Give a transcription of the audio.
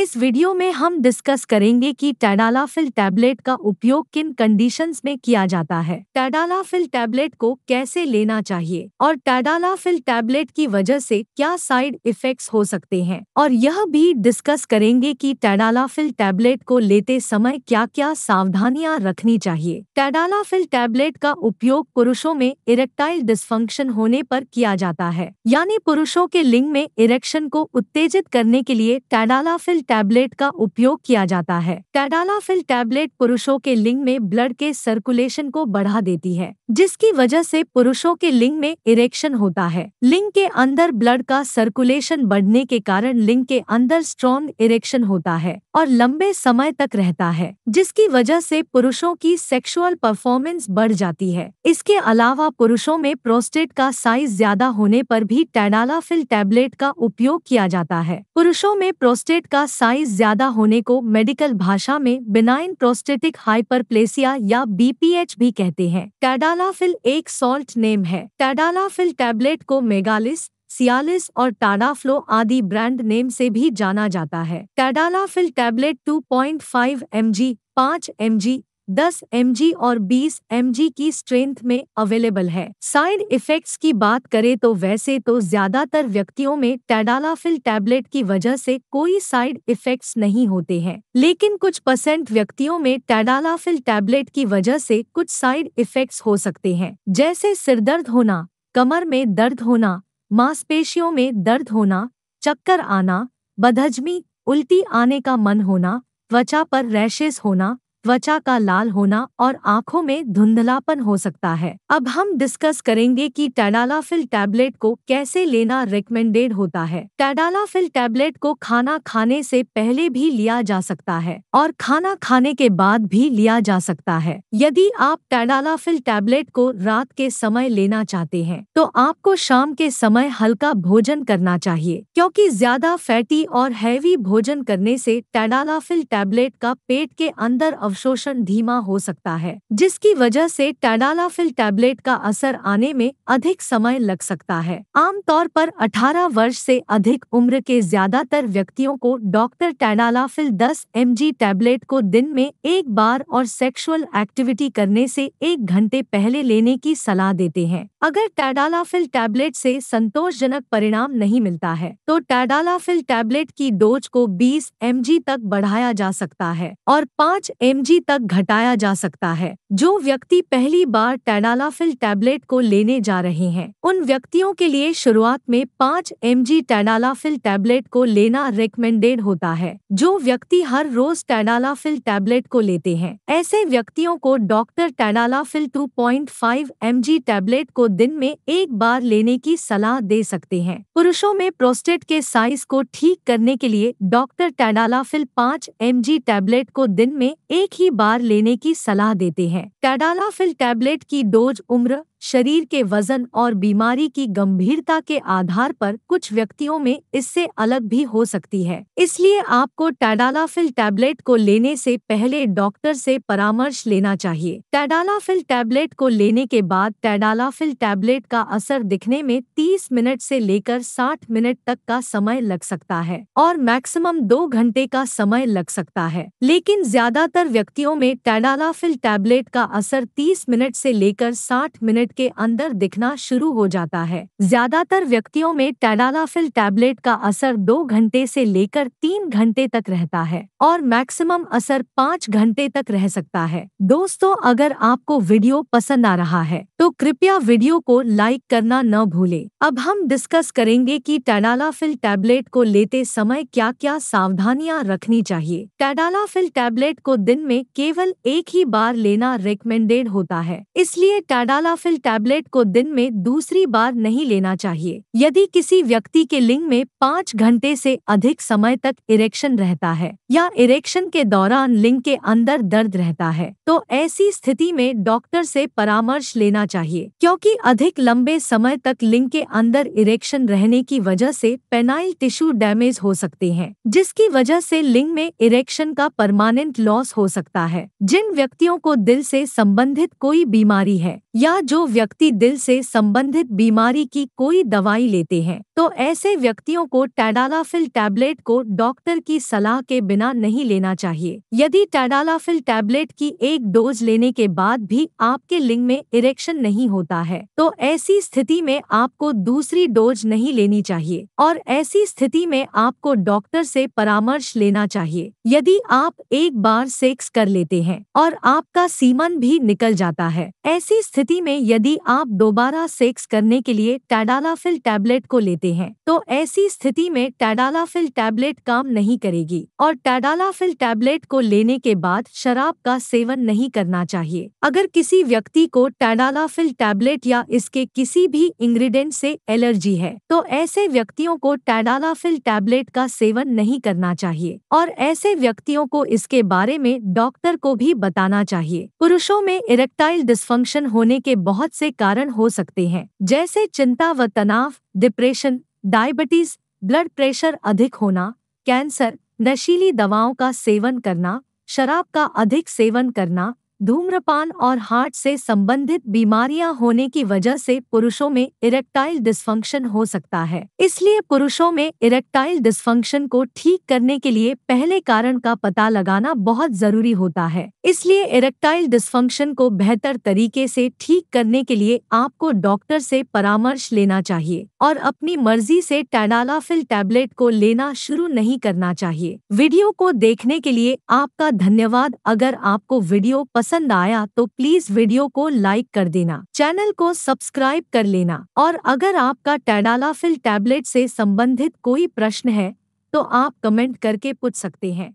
इस वीडियो में हम डिस्कस करेंगे कि टैडालाफिल टैबलेट का उपयोग किन कंडीशंस में किया जाता है। टैडालाफिल टैबलेट को कैसे लेना चाहिए और टैडालाफिल टैबलेट की वजह से क्या साइड इफेक्ट्स हो सकते हैं। और यह भी डिस्कस करेंगे कि टैडालाफिल टैबलेट को लेते समय क्या क्या सावधानियाँ रखनी चाहिए। टैडालाफिल टैबलेट का उपयोग पुरुषों में इरेक्टाइल डिस्फंक्शन होने पर किया जाता है। यानी पुरुषों के लिंग में इरेक्शन को उत्तेजित करने के लिए टैडालाफिल टैबलेट का उपयोग किया जाता है। टैडालाफिल टैबलेट पुरुषों के लिंग में ब्लड के सर्कुलेशन को बढ़ा देती है, जिसकी वजह से पुरुषों के लिंग में इरेक्शन होता है। लिंग के अंदर ब्लड का सर्कुलेशन बढ़ने के कारण लिंग के अंदर स्ट्रॉन्ग इरेक्शन होता है और लंबे समय तक रहता है, जिसकी वजह से पुरुषों की सेक्सुअल परफॉर्मेंस बढ़ जाती है। इसके अलावा पुरुषों में प्रोस्टेट का साइज़ ज़्यादा होने पर भी टैडालाफिल टैबलेट का उपयोग किया जाता है। पुरुषों में प्रोस्टेट का साइज़ ज़्यादा होने को मेडिकल भाषा में बिनाइन प्रोस्टेटिक हाइपरप्लेसिया या बीपीएच भी कहते हैं। टैडालाफिल एक सॉल्ट नेम है। टैडालाफिल टैबलेट को मेगालिस सियालिस और टाडाफ्लो आदि ब्रांड नेम से भी जाना जाता है। टैडालाफिल टैबलेट 2.5 पाँच 5 mg 10 mg और 20 mg की स्ट्रेंथ में अवेलेबल है। साइड इफेक्ट्स की बात करें तो वैसे तो ज़्यादातर व्यक्तियों में टैडालाफिल टैबलेट की वजह से कोई साइड इफेक्ट्स नहीं होते हैं, लेकिन कुछ परसेंट व्यक्तियों में टैडालाफिल टैबलेट की वजह से कुछ साइड इफेक्ट्स हो सकते हैं, जैसे सिरदर्द होना, कमर में दर्द होना, मांसपेशियों में दर्द होना, चक्कर आना, बदहजमी, उल्टी आने का मन होना, त्वचा पर रैशेस होना त्वचा का लाल होना और आँखों में धुंधलापन हो सकता है। अब हम डिस्कस करेंगे कि टैडालाफिल टैबलेट को कैसे लेना रिकमेंडेड होता है। टैडालाफिल टैबलेट को खाना खाने से पहले भी लिया जा सकता है और खाना खाने के बाद भी लिया जा सकता है। यदि आप टैडालाफिल टैबलेट को रात के समय लेना चाहते हैं तो आपको शाम के समय हल्का भोजन करना चाहिए, क्योंकि ज़्यादा फैटी और हैवी भोजन करने से टैडालाफिल टैबलेट का पेट के अंदर अवशोषण धीमा हो सकता है, जिसकी वजह से टैडालाफिल टैबलेट का असर आने में अधिक समय लग सकता है। आमतौर पर 18 वर्ष से अधिक उम्र के ज़्यादातर व्यक्तियों को डॉक्टर टैडालाफिल 10 mg टैबलेट को दिन में एक बार और सेक्सुअल एक्टिविटी करने से एक घंटे पहले लेने की सलाह देते हैं। अगर टैडालाफिल टैबलेट से संतोषजनक परिणाम नहीं मिलता है तो टैडालाफिल टैबलेट की डोज को 20 mg तक बढ़ाया जा सकता है और 5 mg एमजी तक घटाया जा सकता है। जो व्यक्ति पहली बार टैडालाफिल टैबलेट को लेने जा रहे हैं, उन व्यक्तियों के लिए शुरुआत में पाँच एम जी टैडालाफिल टैबलेट को लेना रिकमेंडेड होता है। जो व्यक्ति हर रोज टैडालाफिल टैबलेट को लेते हैं, ऐसे व्यक्तियों को डॉक्टर टैडालाफिल 2.5 mg टैबलेट को दिन में एक बार लेने की सलाह दे सकते हैं। पुरुषों में प्रोस्टेट के साइज़ को ठीक करने के लिए डॉक्टर टैडालाफिल 5 mg टैबलेट को दिन में एक एक ही बार लेने की सलाह देते हैं। टैडालाफिल टैबलेट की डोज उम्र शरीर के वज़न और बीमारी की गंभीरता के आधार पर कुछ व्यक्तियों में इससे अलग भी हो सकती है। इसलिए आपको टैडालाफिल टैबलेट को लेने से पहले डॉक्टर से परामर्श लेना चाहिए। टैडालाफिल टैबलेट को लेने के बाद टैडालाफिल टैबलेट का असर दिखने में 30 मिनट से लेकर 60 मिनट तक का समय लग सकता है और मैक्सिमम दो घंटे का समय लग सकता है। लेकिन ज़्यादातर व्यक्तियों में टैडालाफिल टैबलेट का असर 30 मिनट से लेकर 60 मिनट मिनट के अंदर दिखना शुरू हो जाता है। ज़्यादातर व्यक्तियों में टैडालाफिल टैबलेट का असर दो घंटे से लेकर तीन घंटे तक रहता है और मैक्सिमम असर पाँच घंटे तक रह सकता है। दोस्तों, अगर आपको वीडियो पसंद आ रहा है तो कृपया वीडियो को लाइक करना न भूले। अब हम डिस्कस करेंगे कि टैडालाफिल टैबलेट को लेते समय क्या क्या सावधानियाँ रखनी चाहिए। टैडालाफिल टैबलेट को दिन में केवल एक ही बार लेना रिकमेंडेड होता है, इसलिए टैडालाफिल टैबलेट को दिन में दूसरी बार नहीं लेना चाहिए। यदि किसी व्यक्ति के लिंग में पाँच घंटे से अधिक समय तक इरेक्शन रहता है या इरेक्शन के दौरान लिंग के अंदर दर्द रहता है तो ऐसी स्थिति में डॉक्टर से परामर्श लेना चाहिए, क्योंकि अधिक लंबे समय तक लिंग के अंदर इरेक्शन रहने की वजह से पेनाइल टिश्यू डैमेज हो सकते हैं, जिसकी वजह से लिंग में इरेक्शन का परमानेंट लॉस हो सकता है। जिन व्यक्तियों को दिल से संबंधित कोई बीमारी है या जो व्यक्ति दिल से संबंधित बीमारी की कोई दवाई लेते हैं तो ऐसे व्यक्तियों को टैडालाफिल टैबलेट को डॉक्टर की सलाह के बिना नहीं लेना चाहिए। यदि टैडालाफिल टैबलेट की एक डोज लेने के बाद भी आपके लिंग में इरेक्शन नहीं होता है तो ऐसी स्थिति में आपको दूसरी डोज नहीं लेनी चाहिए और ऐसी स्थिति में आपको डॉक्टर से परामर्श लेना चाहिए। यदि आप एक बार सेक्स कर लेते हैं और आपका सीमन भी निकल जाता है, ऐसी स्थिति में यदि आप दोबारा सेक्स करने के लिए टैडालाफिल टैबलेट को लेते हैं तो ऐसी स्थिति में टैडालाफिल टैबलेट काम नहीं करेगी और टैडालाफिल टैबलेट को लेने के बाद शराब का सेवन नहीं करना चाहिए। अगर किसी व्यक्ति को टैडालाफिल टैबलेट या इसके किसी भी इंग्रेडिएंट से एलर्जी है तो ऐसे व्यक्तियों को टैडालाफिल टैबलेट का सेवन नहीं करना चाहिए और ऐसे व्यक्तियों को इसके बारे में डॉक्टर को भी बताना चाहिए। पुरुषों में इरेक्टाइल डिस्फंक्शन होने के बहुत से कारण हो सकते हैं, जैसे चिंता व तनाव डिप्रेशन डायबिटीज़ ब्लड प्रेशर अधिक होना कैंसर नशीली दवाओं का सेवन करना, शराब का अधिक सेवन करना धूम्रपान और हार्ट से संबंधित बीमारियाँ होने की वजह से पुरुषों में इरेक्टाइल डिस्फंक्शन हो सकता है। इसलिए पुरुषों में इरेक्टाइल डिस्फंक्शन को ठीक करने के लिए पहले कारण का पता लगाना बहुत ज़रूरी होता है। इसलिए इरेक्टाइल डिस्फंक्शन को बेहतर तरीके से ठीक करने के लिए आपको डॉक्टर से परामर्श लेना चाहिए और अपनी मर्ज़ी से टैडालाफिल टैबलेट को लेना शुरू नहीं करना चाहिए। वीडियो को देखने के लिए आपका धन्यवाद। अगर आपको वीडियो पसंद आया तो प्लीज़ वीडियो को लाइक कर देना। चैनल को सब्सक्राइब कर लेना। और अगर आपका टैडालाफिल टैबलेट से संबंधित कोई प्रश्न है तो आप कमेंट करके पूछ सकते हैं।